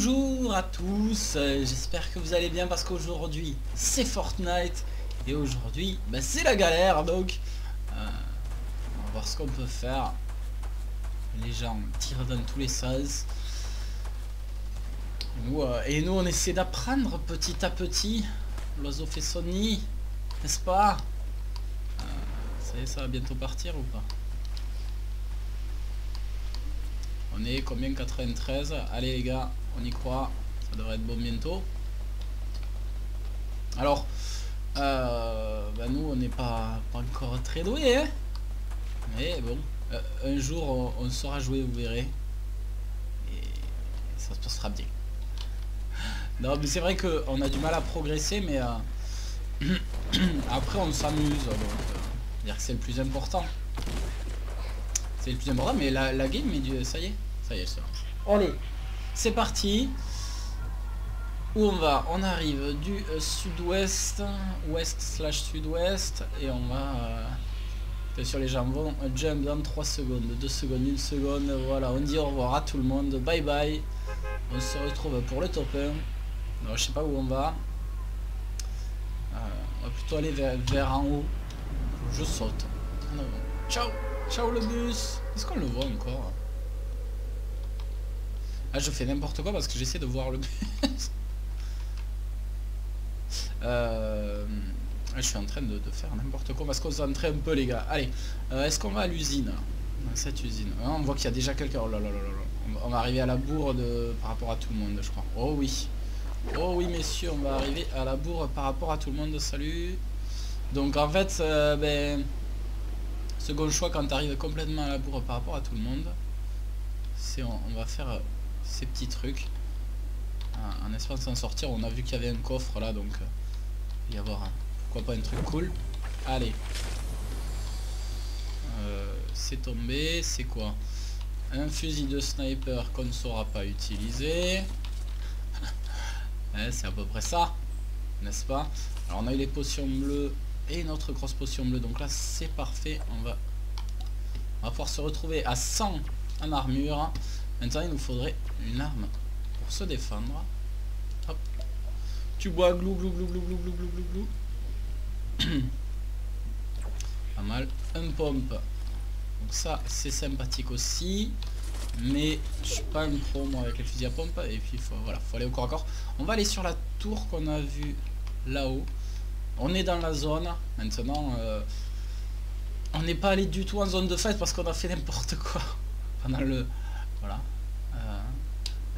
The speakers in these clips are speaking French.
Bonjour à tous, euh, j'espère que vous allez bien parce qu'aujourd'hui c'est Fortnite et aujourd'hui bah, c'est la galère donc euh, on va voir ce qu'on peut faire. Les gens tirent dans tous les sens. Et nous, euh, et nous on essaie d'apprendre petit à petit. L'oiseau fait son nid, n'est-ce pas? Ça ça va bientôt partir ou pas? On est combien? 93 Allez les gars, on y croit. Ça devrait être bon bientôt. Alors, euh, bah nous on n'est pas, encore très doués. Hein Mais bon, euh, un jour on, saura jouer, vous verrez. Et ça se passera bien. Non mais c'est vrai qu'on a du mal à progresser, mais euh, après on s'amuse. Dire c'est le plus important. C'est le plus important, mais la, la game, mais ça y est, ça y est, ça. Allez, c'est parti. Où on va? On arrive du euh, sud-ouest, ouest slash sud-ouest, et on va... Euh, sûr, les vont euh, jump dans 3 secondes, 2 secondes, 1 seconde, voilà, on dit au revoir à tout le monde, bye bye. On se retrouve pour le top 1. Non, je sais pas où on va. Euh, on va plutôt aller vers, en haut. Je saute. Ciao Ciao le bus Est-ce qu'on le voit encore? Ah je fais n'importe quoi parce que j'essaie de voir le bus. Euh, je suis en train de, faire n'importe quoi. On va se concentrer un peu les gars. Allez, euh, est-ce qu'on va à l'usine? Cette usine. Ah, on voit qu'il y a déjà quelqu'un. Oh là là là là. On va- arriver à la bourre de, par rapport à tout le monde je crois. Oh oui. Oh oui messieurs, on va arriver à la bourre par rapport à tout le monde. Salut. Donc en fait, euh, ben... Second choix quand tu arrives complètement à la bourre par rapport à tout le monde, c'est on, va faire ces petits trucs en, en espérant s'en sortir. On a vu qu'il y avait un coffre là, donc euh, il y avoir pourquoi pas un truc cool. Allez. Euh, c'est tombé, c'est quoi? Un fusil de sniper qu'on ne saura pas utiliser. C'est à peu près ça, n'est-ce pas? Alors on a eu les potions bleues et notre grosse potion bleue. Donc là c'est parfait. On va, on va pouvoir se retrouver à 100 en armure. Maintenant il nous faudrait une arme pour se défendre. Hop. Tu bois glou glou glou glou glou glou glou glou glou. Pas mal. Un pompe. Donc ça c'est sympathique aussi. Mais je suis pas une pro moi avec les fusils à pompe. Et puis faut, voilà, faut aller au corps à corps. On va aller sur la tour qu'on a vue là-haut. On est dans la zone. Maintenant, euh, on n'est pas allé du tout en zone de fight parce qu'on a fait n'importe quoi pendant le... Voilà. Euh,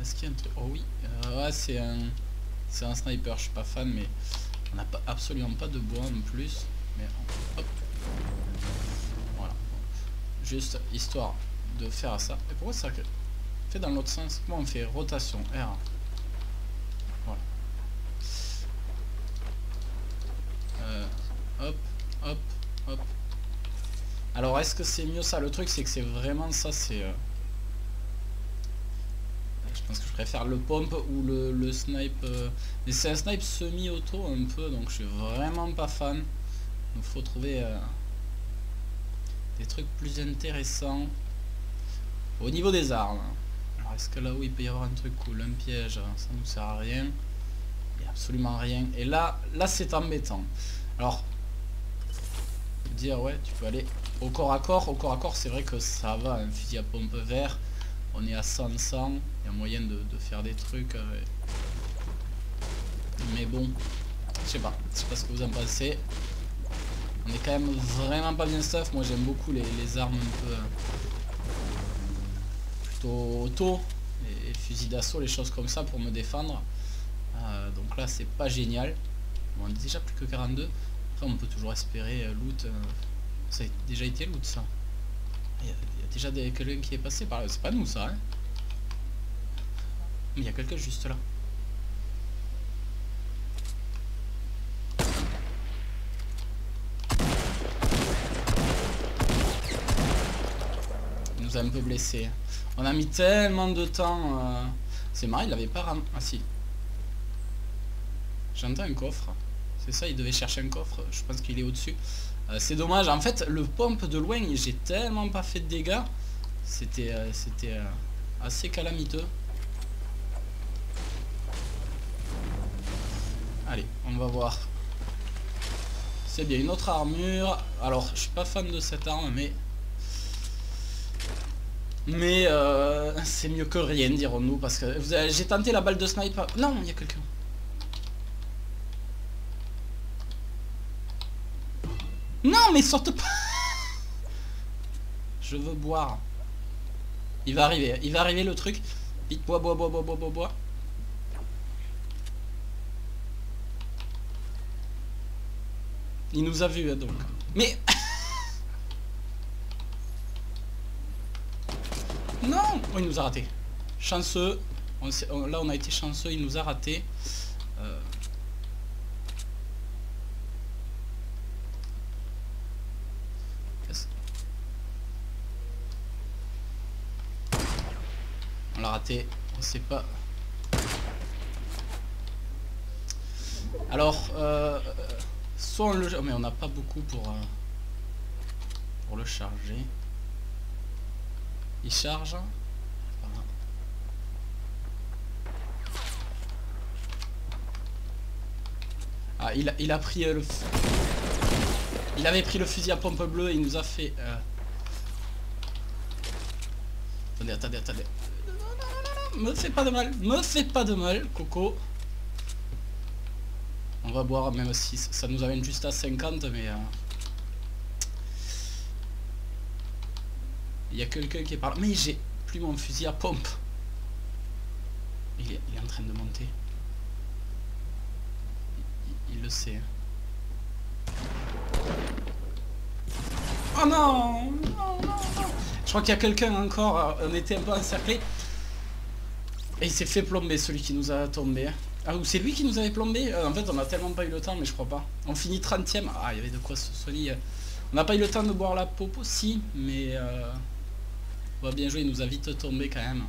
Est-ce qu'il y a un truc... Oh oui. Euh, ouais, c'est un... C'est un sniper. Je suis pas fan, mais on n'a pas, absolument pas de bois en plus. Mais hop. Voilà. Juste histoire de faire ça. Et pourquoi ça fait dans l'autre sens? Comment on fait Rotation. R? Voilà. Euh, hop, hop, hop. Alors est-ce que c'est mieux ça? Le truc c'est que c'est vraiment ça, c'est... pense que je préfère le pompe ou le, snipe. euh, Mais c'est un snipe semi-auto un peu, donc je suis vraiment pas fan. Il faut trouver euh, des trucs plus intéressants. Au niveau des armes. Alors est-ce que là où il peut y avoir un truc cool, un piège, ça nous sert à rien. Il y a absolument rien. Et là, là c'est embêtant. Alors, dire ouais, tu peux aller au corps à corps. Au corps à corps, c'est vrai que ça va, un fusil à pompe vert. On est à 100 100. Il y a moyen de, faire des trucs. euh, Mais bon, je sais pas. Je sais pas ce que vous en pensez. On est quand même vraiment pas bien stuff. Moi j'aime beaucoup les, armes un peu euh, plutôt auto. Les, fusils d'assaut, les choses comme ça pour me défendre. Euh, donc là c'est pas génial. Bon, on est déjà plus que 42. Après on peut toujours espérer loot. ça a déjà été loot ça. Il y a, déjà quelqu'un qui est passé par là. C'est pas nous ça. Hein il y a quelqu'un juste là. Il nous a un peu blessé. On a mis tellement de temps. euh, C'est marrant, il avait pas ram... Ah si. J'entends un coffre. C'est ça, il devait chercher un coffre. Je pense qu'il est au-dessus. Euh, c'est dommage. En fait, le pompe de loin, j'ai tellement pas fait de dégâts. C'était euh, euh, assez calamiteux. Allez, on va voir. C'est bien, une autre armure. Alors, je suis pas fan de cette arme, mais... Mais c'est mieux que rien, dirons-nous, parce que j'ai tenté la balle de sniper. Non, il y a quelqu'un. Non, mais sorte pas Je veux boire. Il va arriver, il va arriver le truc. Vite, bois, bois, bois, bois, bois, bois, bois. Il nous a vu hein, donc. Mais Non oh, Il nous a raté. Chanceux. là, on a été chanceux, il nous a raté. Euh. On l'a raté. On sait pas. Alors, euh, soit on le... Mais on n'a pas beaucoup pour, euh, pour le charger. Il charge. Ah, il a, il a pris euh, le... Il avait pris le fusil à pompe bleue et il nous a fait... Euh... Attendez, attendez, attendez. Me fais pas de mal, me fais pas de mal, Coco. On va boire, même si ça nous amène juste à 50, mais... Euh... Il y a quelqu'un qui est par là. Mais j'ai plus mon fusil à pompe. Il est, en train de monter. Il, le sait. Oh non, Je crois qu'il y a quelqu'un encore. On était un peu encerclé. Et il s'est fait plomber, celui qui nous a tombé. Ah, ou c'est lui qui nous avait plombé euh, En fait, on a tellement pas eu le temps, mais je crois pas. On finit 30ème. Ah, il y avait de quoi se soigner. On n'a pas eu le temps de boire la popo, si, mais... Euh, bien joué, il nous a vite tombé quand même.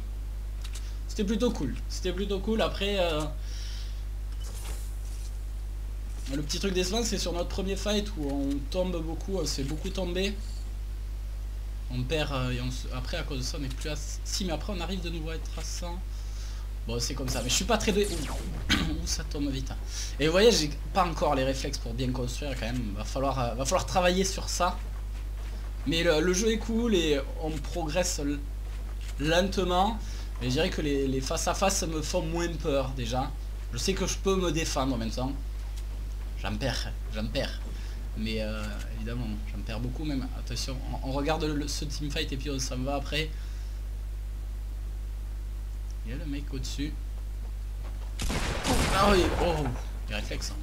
C'était plutôt cool. C'était plutôt cool. Après, euh, le petit truc décevant, c'est sur notre premier fight où on tombe beaucoup, on s'est beaucoup tombé. On perd, euh, et après à cause de ça, on est plus à... Si, mais après on arrive de nouveau à être à 100. Bon, c'est comme ça. Mais je suis pas très... Ouh, ça tombe vite. Et vous voyez, j'ai pas encore les réflexes pour bien construire quand même. Va falloir, euh, va falloir travailler sur ça. Mais le, jeu est cool et on progresse lentement. Mais je dirais que les, face à face me font moins peur déjà. Je sais que je peux me défendre en même temps. J'en perds, j'en perds. Mais euh, évidemment, j'en perds beaucoup même. Attention, on, regarde ce teamfight et puis on s'en va après. Il y a le mec au-dessus. Ah oui, oh, les réflexes. Hein.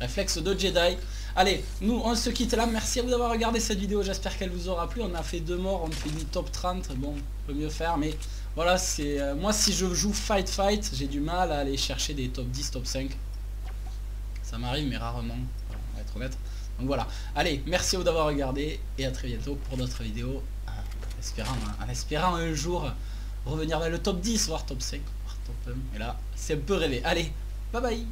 Réflexe de Jedi. Allez, nous on se quitte là. Merci à vous d'avoir regardé cette vidéo. J'espère qu'elle vous aura plu. On a fait deux morts, on une top 30. Bon, on peut mieux faire, mais voilà, c'est... Euh, moi si je joue fight fight, j'ai du mal à aller chercher des top 10, top 5. Ça m'arrive, mais rarement. on va être honnête. Donc voilà. Allez, merci à vous d'avoir regardé et à très bientôt pour d'autres vidéos. Espérant, en espérant un jour revenir dans le top 10, voire top 5, voire top 1. Et là, c'est un peu rêvé. Allez, bye bye